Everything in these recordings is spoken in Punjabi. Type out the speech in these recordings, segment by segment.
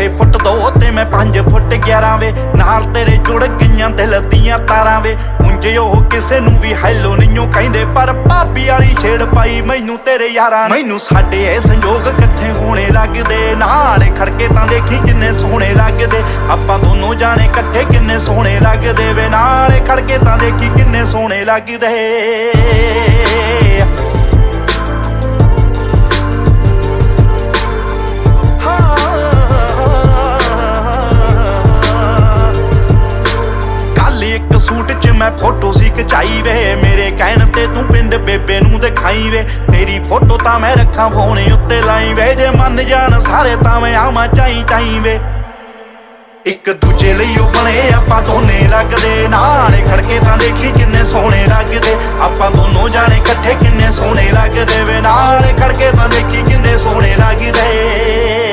6 ਫੁੱਟ 2 ਤੇ ਮੈਂ 5 ਫੁੱਟ 11 ਵੇ। ਨਾਲ ਤੇਰੇ ਜੁੜ ਗਈਆਂ ਦਿਲ ਦੀਆਂ ਤਾਰਾਂ ਵੇ। ਉਂਝ ਉਹ ਕਿਸੇ ਨੂੰ ਵੀ ਹੈਲੋ ਨਹੀਂਓ ਕਹਿੰਦੇ, ਪਰ ਭਾਬੀ ਵਾਲੀ ਛੇੜ ਪਾਈ ਮੈਨੂੰ ਤੇਰੇ ਯਾਰਾਂ ਮੈਨੂੰ ਸਾਡੇ ਇਹ ਸੰਜੋਗ ਇਕੱਠੇ ਹੋਣੇ ਲੱਗਦੇ। ਨਾਲ ਖੜਕੇ ਤਾਂ ਦੇਖੀ ਕਿੰਨੇ ਸੋਹਣੇ ਲੱਗਦੇ। ਆਪਾਂ ਦੋਨੋਂ ਜਾਣੇ ਇਕੱਠੇ ਕਿੰਨੇ ਸੋਹਣੇ ਲੱਗਦੇ ਵੇ। ਨਾਲ ਖੜਕੇ ਤਾਂ ਦੇਖੀ ਕਿੰਨੇ ਸੋਹਣੇ ਲੱਗਦੇ। ਇੱਕ ਸੂਟ 'ਚ ਮੈਂ ਫੋਟੋ ਸੀ ਖਚਾਈ ਵੇ। ਮੇਰੇ ਕਹਿਣ ਤੇ ਤੂੰ ਪਿੰਡ ਬੇਬੇ ਨੂੰ ਦਿਖਾਈ ਵੇ। ਤੇਰੀ ਫੋਟੋ ਤਾਂ ਮੈਂ ਰੱਖਾਂ ਫੋਨ ਉੱਤੇ ਲਾਈ ਵੇ। ਜੇ ਮੰਨ ਜਾਣ ਸਾਰੇ ਤਾਂ ਮੈਂ ਆਵਾਂ ਚਾਈ ਚਾਈ ਵੇ। ਇੱਕ ਦੂਜੇ ਲਈ ਉਹ ਬਣੇ ਆਪਾਂ ਦੋਨੇ ਲੱਗਦੇ। ਨਾਲੇ ਖੜਕੇ ਤਾਂ ਦੇਖੀ ਕਿੰਨੇ ਸੋਹਣੇ ਲੱਗਦੇ। ਆਪਾਂ ਦੋਨੋਂ ਜਾਣੇ ਇਕੱਠੇ ਕਿੰਨੇ ਸੋਹਣੇ ਲੱਗਦੇ ਵੇ। ਨਾਲੇ ਖੜਕੇ ਤਾਂ ਦੇਖੀ ਕਿੰਨੇ ਸੋਹਣੇ ਲੱਗਦੇ।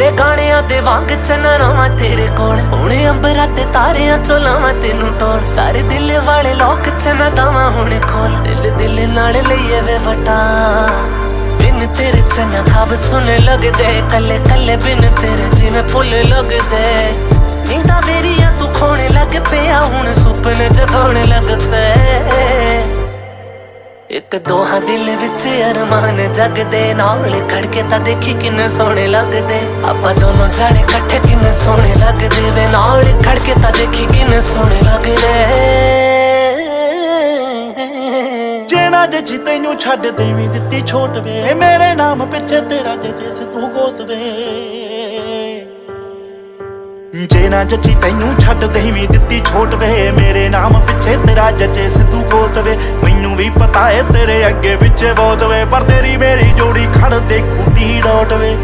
ਤੇਰੇ ਗਾਣਿਆਂ ਦੇ ਵਾਂਗ ਚਨਰਾਵਾਂ ਤੇਰੇ ਕੋਲ। ਹੁਣ ਅੰਬਰਾਂ ਤੇ ਤਾਰਿਆਂ ਚੋਂ ਲਾਵਾਂ ਤੈਨੂੰ ਟੋਲ। ਸਾਰੇ ਦਿਲ ਵਾਲੇ ਲੋਕ ਚਨਾ ਦਵਾਂ ਹੁਣ ਖੋਲ। ਦਿਲ ਦਿਲ ਨਾਲ ਲਈਏ ਵੇ ਵਟਾ। ਬਿਨ ਤੇਰੇ ਚਨਾ ਖਾਬ ਸੁਣੇ ਲੱਗਦੇ, ਕੱਲੇ ਕੱਲੇ ਬਿਨ ਤੇਰੇ ਜਿਵੇਂ ਫੁੱਲ ਲੱਗਦੇ। ਨੀਂਦਾਂ ਮੇਰੀਆਂ ਤੂੰ ਖੋਣ ਲੱਗ ਪਿਆ, ਹੁਣ ਸੁਪਨੇ ਜਗਾਉਣ ਲੱਗ ਪਏ ਇੱਕ ਦੋਹਾਂ ਦਿਲ ਵਿੱਚ ਅਰਮਾਨ ਜਗਦੇ, ਨਾਲ ਖੜਕੇ ਤਾਂ ਦੇਖੀ ਕਿੰਨੇ ਸੋਹਣੇ ਲੱਗਦੇ। ਆਪਾਂ ਦੋਨੋਂ ਜਾਣੇ ਇਕੱਠੇ ਕਿੰਨੇ ਸੋਹਣੇ ਲੱਗਦੇ ਵੇ, ਨਾਲ ਖੜਕੇ ਤਾਂ ਦੇਖੀ ਕਿੰਨੇ ਸੋਹਣੇ ਲੱਗਦੇ। ਜੇ ਨਾ ਤੈਨੂੰ ਛੱਡ ਦੇਵੀ ਦਿੱਤੀ ਛੋਟ ਵੇ ਮੇਰੇ ਨਾਮ ਪਿੱਛੇ ਤੇਰਾ ਜੇ ਸੇ ਤੂੰ ਗੋਤ ਵੇ। ਜੇ ਨਾ ਜੱਜੀ ਤੈਨੂੰ ਛੱਡ ਦੇਵੀਂ ਦਿੱਤੀ ਛੋਟ ਵੇ, ਮੇਰੇ ਨਾਮ ਪਿੱਛੇ ਤੇਰਾ ਜੱਜੇ ਸਿੱਧੂ ਗੋਤ ਮੈਨੂੰ ਵੀ ਪਤਾ ਏ ਤੇਰੇ ਅੱਗੇ ਪਿੱਛੇ ਬਹੁਤ ਵੇ, ਪਰ ਤੇਰੀ ਮੇਰੀ ਜੋੜੀ ਖੜ ਦੇ ਖੂਟੀ ਡੋਟ ਵੇ।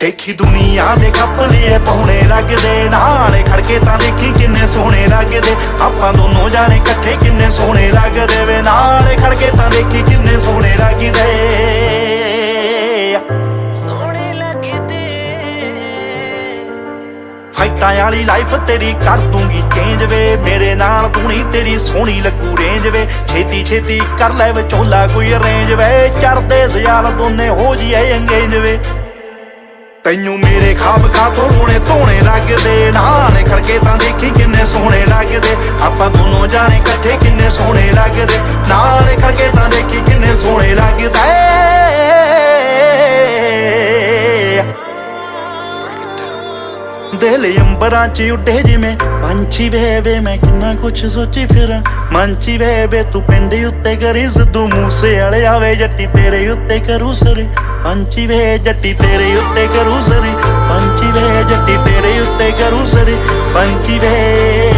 ਦੇਖੀ ਦੁਨੀਆ ਦੇ ਕੱਪਲੇ ਪਾਉਣੇ ਲੱਗਦੇ, ਨਾਲੇ ਖੜਕੇ ਤਾਂ ਦੇਖੀ ਕਿੰਨੇ ਸੋਹਣੇ ਲੱਗਦੇ। ਆਪਾਂ ਦੋਨੋਂ ਜਾਣੇ ਇਕੱਠੇ ਕਿੰਨੇ ਸੋਹਣੇ ਲੱਗਦੇ ਵੇ, ਨਾਲੇ ਖੜਕੇ ਤਾਂ ਦੇਖੀ ਕਿੰਨੇ ਸੋਹਣੇ ਲੱਗਦੇ। ਫਾਈਟਾਂ ਵਾਲੀ ਲਾਈਫ ਤੇਰੀ ਕਰ ਦੂੰਗੀ ਚੇਂਜ ਵੇ। ਮੇਰੇ ਨਾਲ ਤੂੰ ਤੇਰੀ ਸੋਹਣੀ ਲੱਗੂ ਰੇਂਜ ਵੇ। ਛੇਤੀ ਛੇਤੀ ਕਰ ਲੈ ਵਿਚੋਲਾ ਕੋਈ ਅਰੇਂਜ ਵੇ। ਚੜਦੇ ਸਿਆਲ ਦੋਨੇ ਹੋ ਜੀਏ ਅੰਗੇਜ ਵੇ। ਤੈਨੂੰ ਮੇਰੇ ਖਾਬ ਖਾਤੋਂ ਰੋਣੇ ਧੋਣੇ ਲੱਗਦੇ। ਨਾਲ ਖੜਕੇ ਤਾਂ ਦੇਖੀ ਕਿੰਨੇ ਸੋਹਣੇ ਲੱਗਦੇ। ਆਪਾਂ ਦੋਨੋਂ ਜਾਣੇ ਇਕੱਠੇ ਕਿੰਨੇ ਸੋਹਣੇ ਲੱਗਦੇ। ਨਾਲ ਖੜਕੇ ਤਾਂ ਦੇਖੀ ਦਿਲ ਅੰਬਰਾਂ 'ਚ ਉੱਡੇ ਜਿਵੇਂ। ਪੰਛੀ ਵੇ ਵੇ ਮੈਂ ਕਿੰਨਾ ਕੁਛ ਸੋਚੀ ਫਿਰਾਂ। ਮੰਚੀ ਵੇ ਵੇ ਤੂੰ ਪਿੰਡ ਉੱਤੇ ਕਰੀ ਸਿੱਧੂ ਮੂਸੇ ਵਾਲੇ ਆਵੇ, ਜੱਟੀ ਤੇਰੇ ਉੱਤੇ ਕਰੂ ਸਰੀ। ਪੰਛੀ ਵੇ, ਜੱਟੀ ਤੇਰੇ ਉੱਤੇ ਕਰੂ ਸਰੀ। ਪੰਛੀ ਵੇ, ਜੱਟੀ ਤੇਰੇ ਉੱਤੇ ਕਰੂ ਸਰੀ। ਪੰਛੀ ਵੇ।